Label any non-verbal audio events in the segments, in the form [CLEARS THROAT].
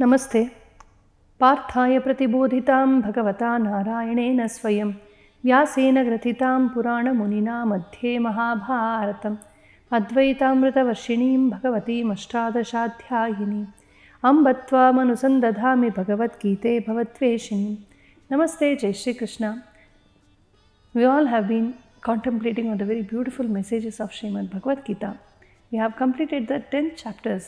नमस्ते। पार्थाय प्रतिबोधितां भगवता नारायणेन स्वयं व्यासेन ग्रथितां पुराणमुनिना मध्ये महाभारतम् अद्वैतामृतवर्षिणीं भगवतीमष्टादशाध्यायिनीम् अम्ब त्वामनुसन्दधामि भगवद्गीते भवद्वेषिणीं। नमस्ते जय Shrikrishna. All have been contemplating on the very beautiful messages of Srimad Bhagavad Gita. We have completed the 10 chapters,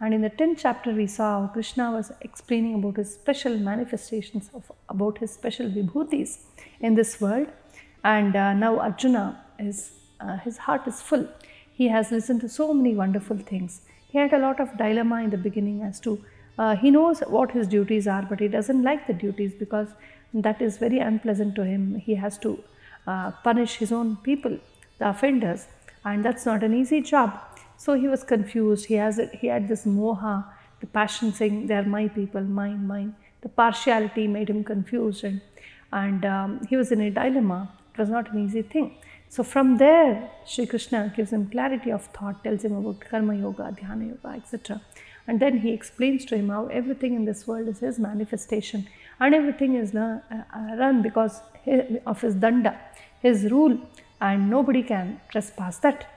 and in the 10th chapter, we saw Krishna was explaining about his special manifestations of about his special vibhutis in this world. And uh, now Arjuna is uh, his heart is full. He has listened to so many wonderful things. He had a lot of dilemma in the beginning as to uh, he knows what his duties are, but he doesn't like the duties because that is very unpleasant to him. He has to uh, punish his own people, the offenders, and that's not an easy job. So he was confused. He has he had this moha, the passion saying they are my people, mine, mine. The partiality made him confused, and and um, he was in a dilemma. It was not an easy thing. So from there, Sri Krishna gives him clarity of thought, tells him about karma yoga, dhyana yoga, etc. And then he explains to him how everything in this world is his manifestation, and everything is uh, uh, run because of his danda, his rule, and nobody can trespass that.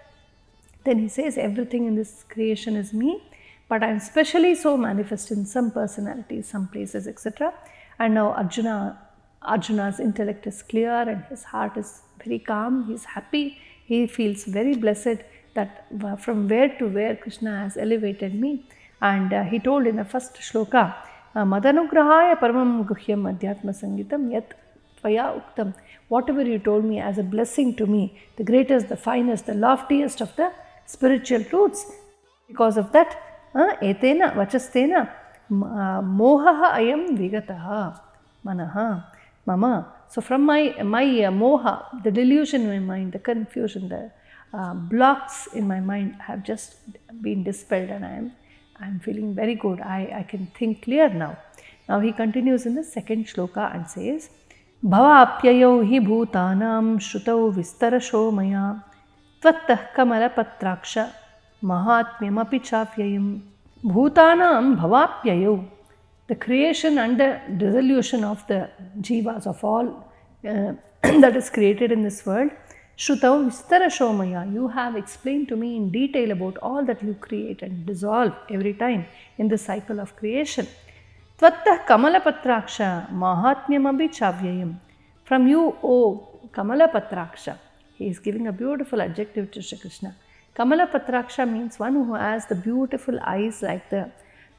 Then he says, Everything in this creation is me, but I am specially so manifest in some personalities, some places, etc. And now Arjuna, Arjuna's intellect is clear and his heart is very calm, he is happy, he feels very blessed that from where to where Krishna has elevated me. And uh, he told in the first shloka, Madanugrahaya paramam guhyam adhyatma sangitam yat tvaya uktam. Whatever you told me as a blessing to me, the greatest, the finest, the loftiest of the spiritual truths. Because of that, etena vachastena mohaha ayam vigataha manaha mama. So from my, my uh, moha, the delusion in my mind, the confusion, the uh, blocks in my mind have just been dispelled and I am I am feeling very good. I, I can think clear now. Now he continues in the second shloka and says, Bhavapyayau hi bhutanam shrutau vistarasho maya tvattah kamalapatraksha mahatmyamapi chavyayam bhutanam bhavapyayau the creation and the dissolution of the jivas of all uh, [CLEARS THROAT] that is created in this world Shrutau Vistarashomaya, you have explained to me in detail about all that you create and dissolve every time in the cycle of creation. Tvattah Kamalapatraksha Mahatmyamapi Chavyayam. From you, O Kamalapatraksha, he is giving a beautiful adjective to Shri Krishna. Kamalapatraksha means one who has the beautiful eyes like the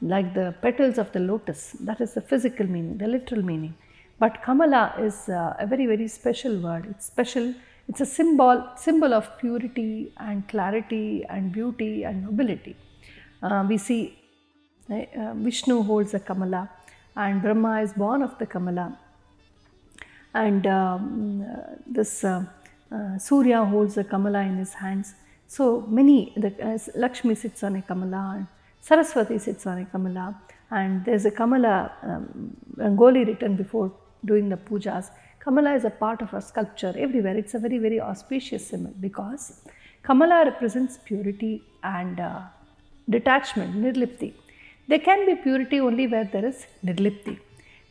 like the petals of the lotus. That is the physical meaning, the literal meaning. But Kamala is uh, a very, very special word. It's special it's a symbol, symbol of purity and clarity and beauty and nobility. Uh, we see uh, Vishnu holds a Kamala and Brahma is born of the Kamala. And um, uh, this Surya holds a Kamala in his hands. So many, the, Lakshmi sits on a Kamala and Saraswati sits on a Kamala and there's a Kamala um, Rangoli written before doing the pujas Kamala is a part of our sculpture everywhere. It's a very, very auspicious symbol because Kamala represents purity and uh, detachment, nirlipti. There can be purity only where there is nirlipti.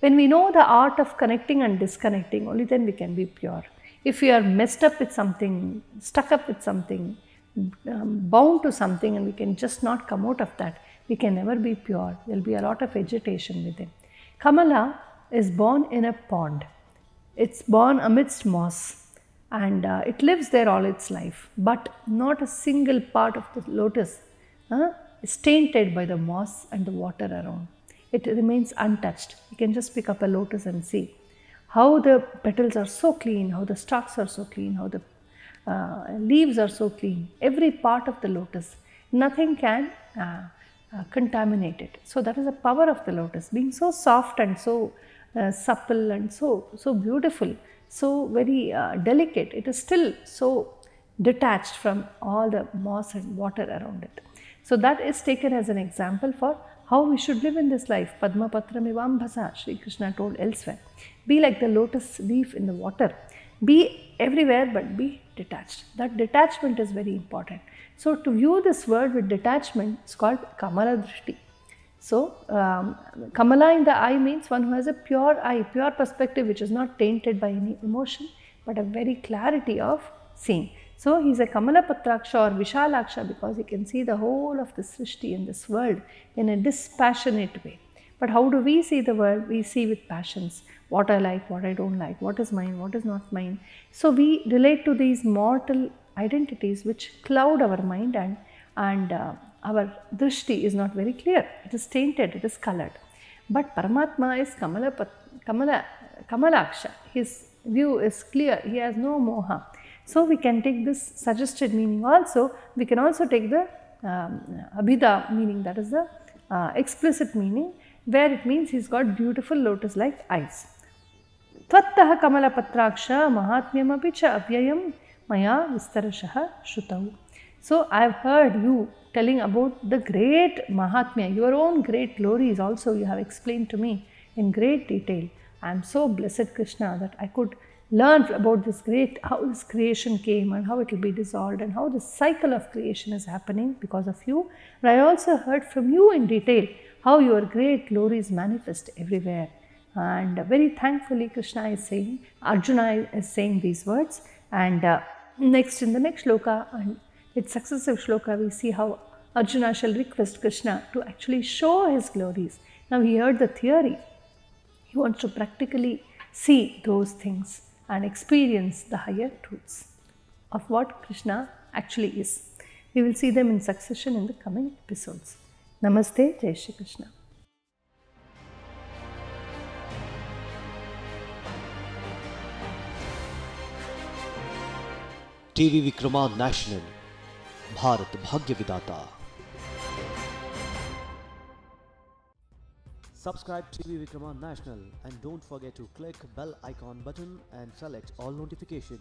When we know the art of connecting and disconnecting, only then we can be pure. If we are messed up with something, stuck up with something, um, bound to something, and we can just not come out of that, we can never be pure. There will be a lot of agitation within. Kamala is born in a pond. It's born amidst moss and uh, it lives there all its life, but not a single part of the lotus uh, is tainted by the moss and the water around. It remains untouched. You can just pick up a lotus and see how the petals are so clean, how the stalks are so clean, how the uh, leaves are so clean. Every part of the lotus, nothing can uh, uh, contaminate it. So that is the power of the lotus, being so soft and so uh, supple and so so beautiful, so very uh, delicate. It is still so detached from all the moss and water around it. So that is taken as an example for how we should live in this life. Padma Patramivambhasa, Sri Krishna told elsewhere. Be like the lotus leaf in the water. Be everywhere but be detached. That detachment is very important. So to view this world with detachment is called Kamala Drishti. So, um, Kamala in the eye means one who has a pure eye, pure perspective, which is not tainted by any emotion, but a very clarity of seeing. So, he is a Kamala Patraksha or Vishalaksha because he can see the whole of the Srishti in this world in a dispassionate way. But how do we see the world? We see with passions what I like, what I don't like, what is mine, what is not mine. So, we relate to these mortal identities which cloud our mind and, and uh, our drishti is not very clear. It is tainted, it is colored. But Paramatma is Kamala, Kamala, Kamalaksha. His view is clear. He has no moha. So, we can take this suggested meaning also, we can also take the um, meaning that is the uh, explicit meaning where it means he's got beautiful lotus like eyes. Tvattaha kamala patraksha mahatmyam apicha avyayam maya vistarashaha shrutau. So, I have heard you telling about the great mahatmya, your own great glories also you have explained to me in great detail. I am so blessed Krishna that I could learn about this great, how this creation came and how it will be dissolved and how the cycle of creation is happening because of you. And I also heard from you in detail how your great glories manifest everywhere. And very thankfully Krishna is saying, Arjuna is saying these words and uh, next in the next shloka and its successive shloka we see how Arjuna shall request Krishna to actually show his glories. Now he heard the theory. He wants to practically see those things and experience the higher truths of what Krishna actually is. We will see them in succession in the coming episodes. Namaste, Jai Shri Krishna. TV Vikrama National, Bharat Bhagya विधाता Subscribe TV Vikrama National and don't forget to click bell icon button and select all notification.